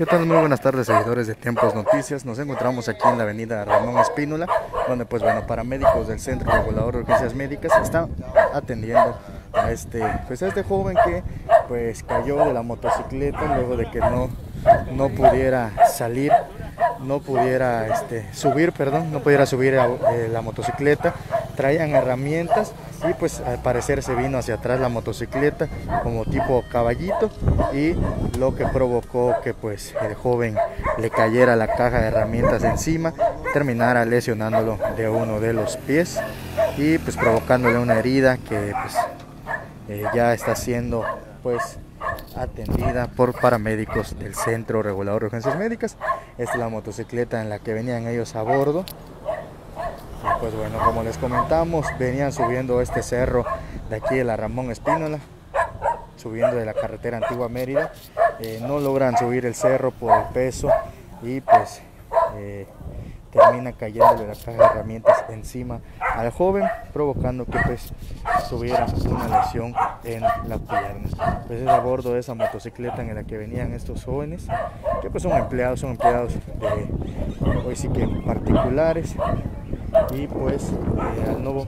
¿Qué tal? Muy buenas tardes, seguidores de Tiempos Noticias. Nos encontramos aquí en la avenida Ramón Espínola, donde, pues bueno, paramédicos del Centro Regulador de Urgencias Médicas están atendiendo a este, pues a este joven que pues cayó de la motocicleta luego de que no, no pudiera salir no pudiera este, subir, perdón, no pudiera subir eh, la motocicleta, traían herramientas y pues al parecer se vino hacia atrás la motocicleta como tipo caballito y lo que provocó que pues el joven le cayera la caja de herramientas encima, terminara lesionándolo de uno de los pies y pues provocándole una herida que pues eh, ya está siendo pues atendida por paramédicos del Centro Regulador de Urgencias Médicas. Esta es la motocicleta en la que venían ellos a bordo. Pues bueno, como les comentamos, venían subiendo este cerro de aquí de la Ramón Espínola, subiendo de la carretera Antigua Mérida. Eh, no logran subir el cerro por el peso y pues eh, termina cayendo la caja de herramientas encima al joven, provocando que pues tuviera una lesión en la pierna. Pues es a bordo de esa motocicleta en la que venían estos jóvenes, que pues son empleados, son empleados de hoy sí que particulares y pues eh, al, nuevo,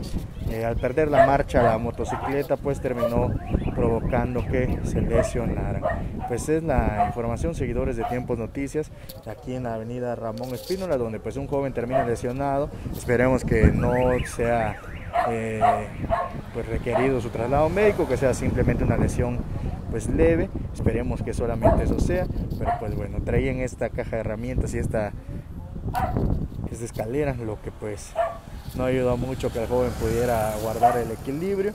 eh, al perder la marcha la motocicleta pues terminó provocando que se lesionaran. Pues es la información, seguidores de Tiempos Noticias, aquí en la avenida Ramón Espínola, donde pues un joven termina lesionado. Esperemos que no sea eh, pues requerido su traslado médico, que sea simplemente una lesión pues leve, esperemos que solamente eso sea, pero pues bueno, traían esta caja de herramientas y esta, esta escalera, lo que pues no ayudó mucho que el joven pudiera guardar el equilibrio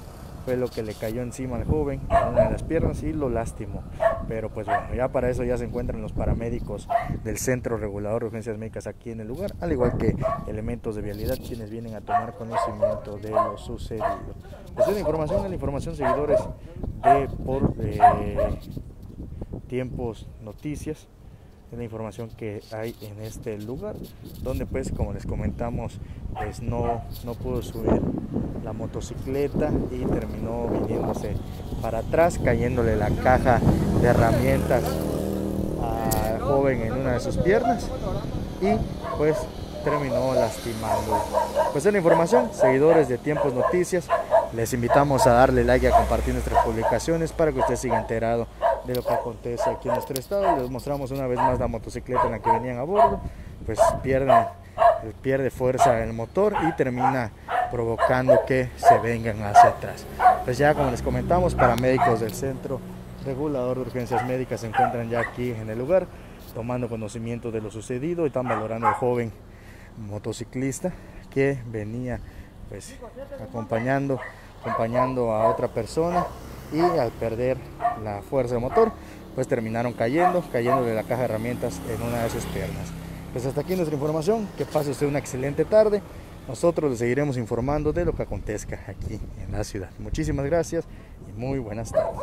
fue lo que le cayó encima al joven en una de las piernas y lo lastimó. Pero pues bueno, ya para eso ya se encuentran los paramédicos del Centro Regulador de Urgencias Médicas aquí en el lugar, al igual que elementos de vialidad quienes vienen a tomar conocimiento de lo sucedido. Pues la información, la información seguidores de por tiempos noticias es la información que hay en este lugar donde pues como les comentamos pues no, no pudo subir la motocicleta y terminó viniéndose para atrás cayéndole la caja de herramientas al joven en una de sus piernas y pues terminó lastimando. Pues es la información seguidores de tiempos noticias les invitamos a darle like y a compartir nuestras publicaciones para que usted siga enterado de lo que acontece aquí en nuestro estado. Les mostramos una vez más la motocicleta en la que venían a bordo. Pues pierde, pierde fuerza el motor y termina provocando que se vengan hacia atrás. Pues ya como les comentamos, paramédicos del Centro Regulador de Urgencias Médicas se encuentran ya aquí en el lugar tomando conocimiento de lo sucedido y están valorando al joven motociclista que venía pues acompañando acompañando a otra persona y al perder la fuerza de motor, pues terminaron cayendo, cayendo de la caja de herramientas en una de sus piernas. Pues hasta aquí nuestra información, que pase usted una excelente tarde. Nosotros le seguiremos informando de lo que acontezca aquí en la ciudad. Muchísimas gracias y muy buenas tardes.